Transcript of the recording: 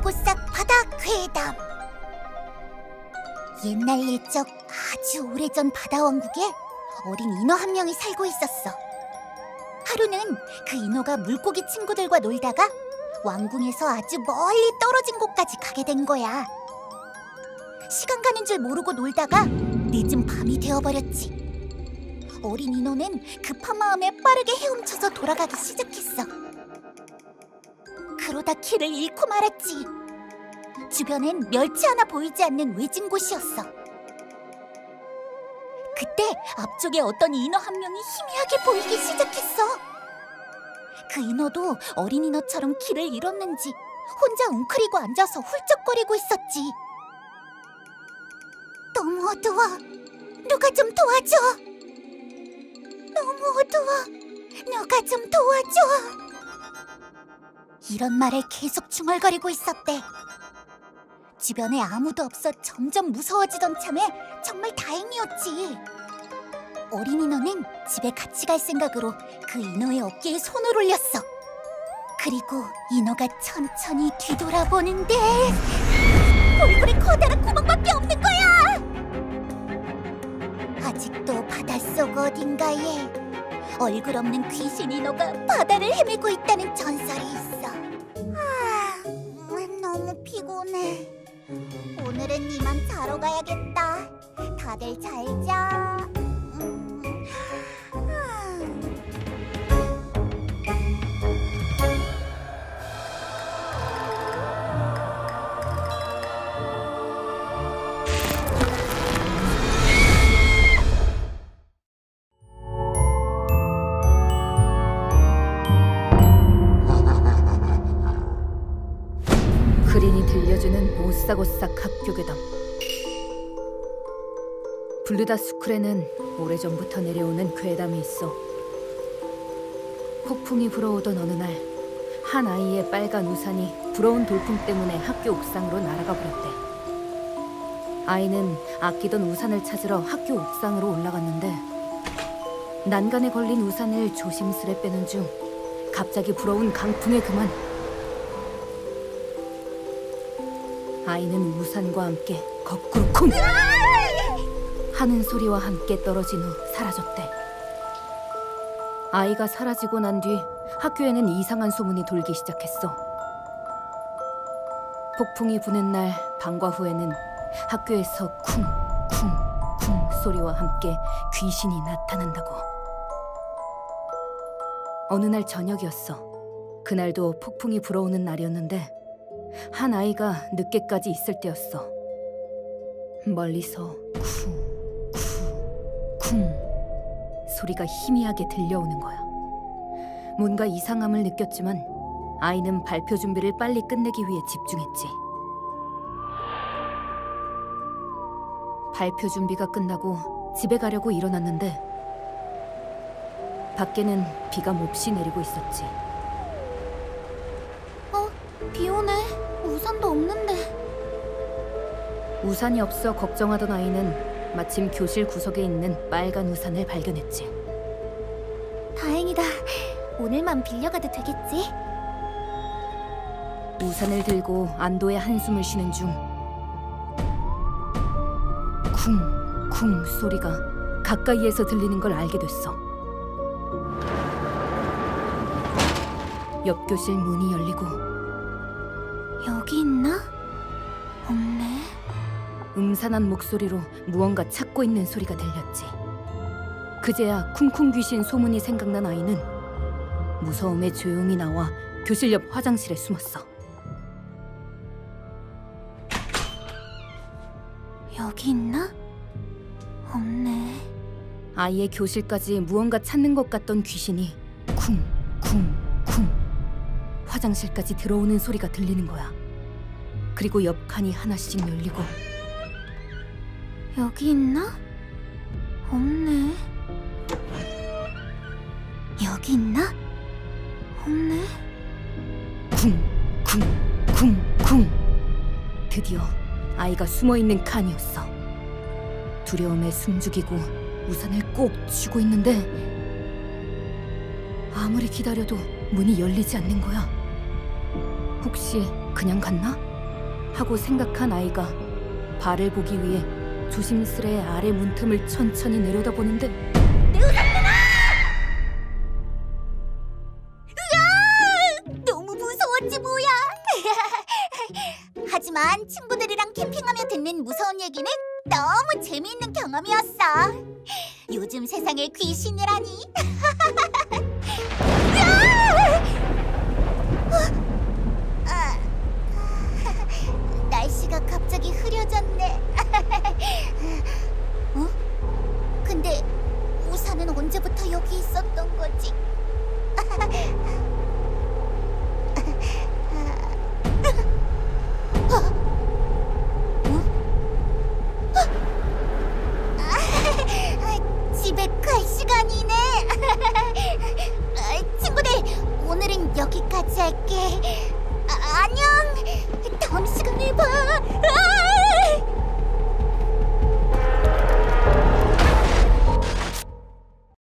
오싹오싹 바다 괴담. 옛날 옛적 아주 오래전 바다 왕국에 어린 인어 한 명이 살고 있었어. 하루는 그 인어가 물고기 친구들과 놀다가 왕궁에서 아주 멀리 떨어진 곳까지 가게 된 거야. 시간 가는 줄 모르고 놀다가 늦은 밤이 되어버렸지. 어린 인어는 급한 마음에 빠르게 헤엄쳐서 돌아가기 시작했어 그러다 길을 잃고 말았지. 주변엔 멸치 하나 보이지 않는 외진 곳이었어. 그때 앞쪽에 어떤 인어 한 명이 희미하게 보이기 시작했어. 그 인어도 어린 인어처럼 길을 잃었는지 혼자 웅크리고 앉아서 훌쩍거리고 있었지. 너무 어두워. 누가 좀 도와줘. 너무 어두워. 누가 좀 도와줘. 이런 말에 계속 중얼거리고 있었대. 주변에 아무도 없어 점점 무서워지던 참에 정말 다행이었지. 어린 인어는 집에 같이 갈 생각으로 그 인어의 어깨에 손을 올렸어. 그리고 인어가 천천히 뒤돌아보는데 얼굴에 커다란 구멍밖에 없는 거야. 아직도 바닷속 어딘가에 얼굴 없는 귀신 인어가 바다를 헤매고 있다는 전설이 있어. 아, 너무 피곤해. 오늘은 이만 자러 가야겠다. 다들 잘 자. 음, 들려주는 오싹오싹 학교 괴담. 블루다 스쿨에는 오래전부터 내려오는 괴담이 있어. 폭풍이 불어오던 어느 날 한 아이의 빨간 우산이 불어온 돌풍 때문에 학교 옥상으로 날아가 버렸대. 아이는 아끼던 우산을 찾으러 학교 옥상으로 올라갔는데 난간에 걸린 우산을 조심스레 빼는 중 갑자기 불어온 강풍에 그만 아이는 우산과 함께 거꾸로 쿵 하는 소리와 함께 떨어진 후 사라졌대. 아이가 사라지고 난 뒤 학교에는 이상한 소문이 돌기 시작했어. 폭풍이 부는 날 방과 후에는 학교에서 쿵 쿵 쿵 소리와 함께 귀신이 나타난다고. 어느 날 저녁이었어. 그날도 폭풍이 불어오는 날이었는데 한 아이가 늦게까지 있을 때였어. 멀리서 쿵 쿵 쿵 소리가 희미하게 들려오는 거야. 뭔가 이상함을 느꼈지만 아이는 발표 준비를 빨리 끝내기 위해 집중했지. 발표 준비가 끝나고 집에 가려고 일어났는데 밖에는 비가 몹시 내리고 있었지. 비 오네. 우산도 없는데. 우산이 없어 걱정하던 아이는 마침 교실 구석에 있는 빨간 우산을 발견했지. 다행이다. 오늘만 빌려가도 되겠지? 우산을 들고 안도의 한숨을 쉬는 중 쿵 쿵 소리가 가까이에서 들리는 걸 알게 됐어. 옆 교실 문이 열리고 음산한 목소리로 무언가 찾고 있는 소리가 들렸지. 그제야 쿵쿵 귀신 소문이 생각난 아이는 무서움에 조용히 나와 교실 옆 화장실에 숨었어. 여기 있나? 없네. 아이의 교실까지 무언가 찾는 것 같던 귀신이 쿵 쿵 쿵 화장실까지 들어오는 소리가 들리는 거야. 그리고 옆 칸이 하나씩 열리고 여기 있나? 없네. 여기 있나? 없네. 쿵 쿵 쿵 쿵 드디어 아이가 숨어 있는 칸이었어. 두려움에 숨죽이고 우산을 꼭 쥐고 있는데 아무리 기다려도 문이 열리지 않는 거야. 혹시 그냥 갔나? 하고 생각한 아이가 발을 보기 위해 조심스레 아래 문틈을 천천히 내려다보는데 너무 무서웠지 뭐야. 하지만 친구들이랑 캠핑하며 듣는 무서운 얘기는 너무 재미있는 경험이었어. 요즘 세상에 귀신이라니. 아! 날씨가 갑자기 흐려졌네. que